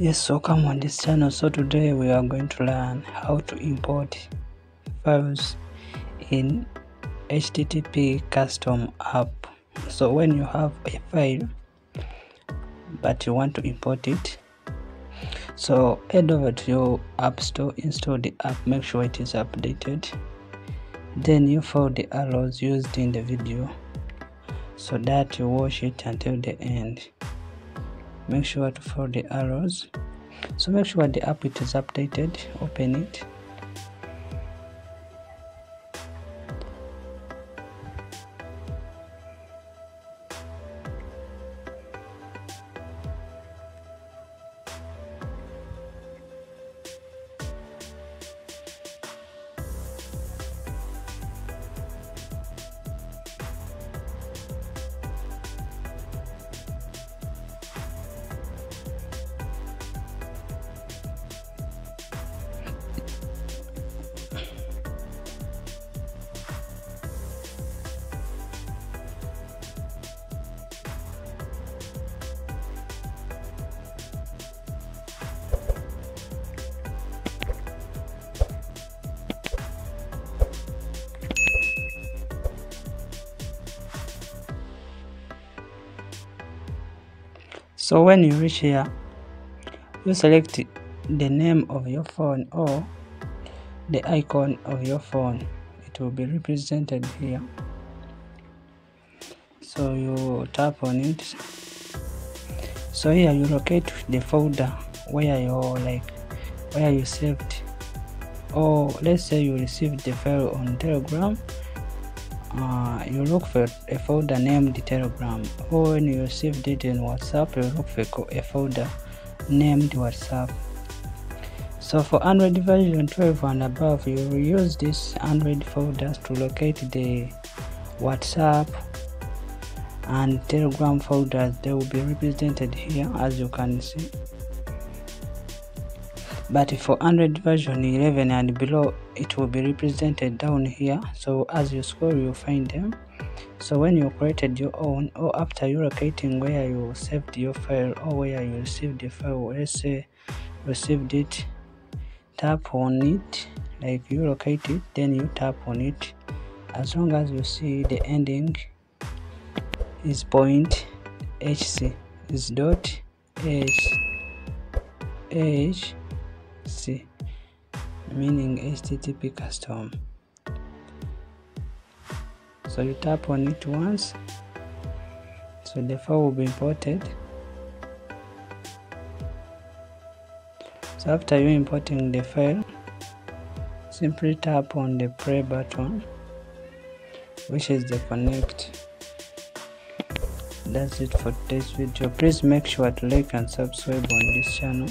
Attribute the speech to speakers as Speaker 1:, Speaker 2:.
Speaker 1: yes welcome on this channel. So today we are going to learn how to import files in http custom app. So when you have a file but you want to import it so head over to your app store install the app make sure it is updated. Then you follow the arrows used in the video so that you watch it until the end make sure to follow the arrows. So make sure the app it is updated. Open it so when you reach here you select the name of your phone or the icon of your phone. It will be represented here. So you tap on it. So here you locate the folder where you like where you saved or let's say you received the file on telegram uh, you look for a folder named telegram. Or when you received it in whatsapp you look for a folder named whatsapp. So for android version 12 and above you will use this android folders to locate the whatsapp and telegram folders. They will be represented here as you can see but for android version 11 and below it will be represented down here. So as you scroll you'll find them. So when you created your own or after you locating where you saved your file or where you received the file let's say received it tap on it like you locate it then you tap on it. As long as you see the ending is point hc is dot h h c. Meaning http custom. So you tap on it once. So the file will be imported. So after you importing the file simply tap on the play button which is the connect. That's it for today's video. Please make sure to like and subscribe on this channel